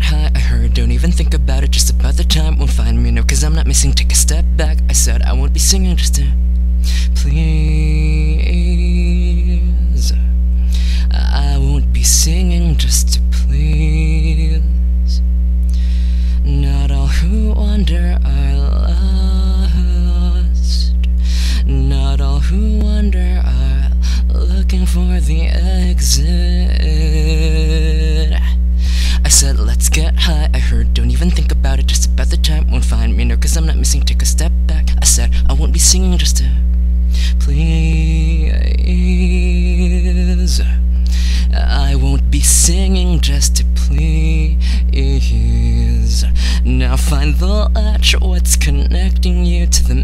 get high, I heard, don't even think about it, just about the time won't find me, no, cause I'm not missing, take a step back, I said I won't be singing just to please. I won't be singing just to please. Not all who wander are lost. Not all who wander are looking for the exit. Said, let's get high. I heard, don't even think about it. Just about the time won't find me. No, cause I'm not missing. Take a step back. I said, I won't be singing just to please. I won't be singing just to please. Now find the latch, what's connecting you to the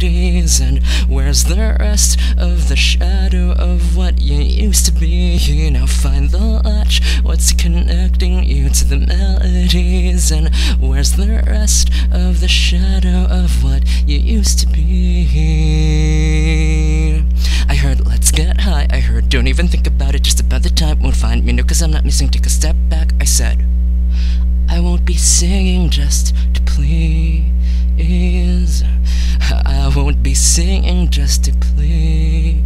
melodies, and where's the rest of the shadow of what you used to be? Now find the latch, what's connecting you to the melodies, and where's the rest of the shadow of what you used to be? I heard, let's get high. I heard, don't even think about it, just about the time won't find me. No, cause I'm not missing. Take a step back. I said, I won't be singing just to please. Singing just to please.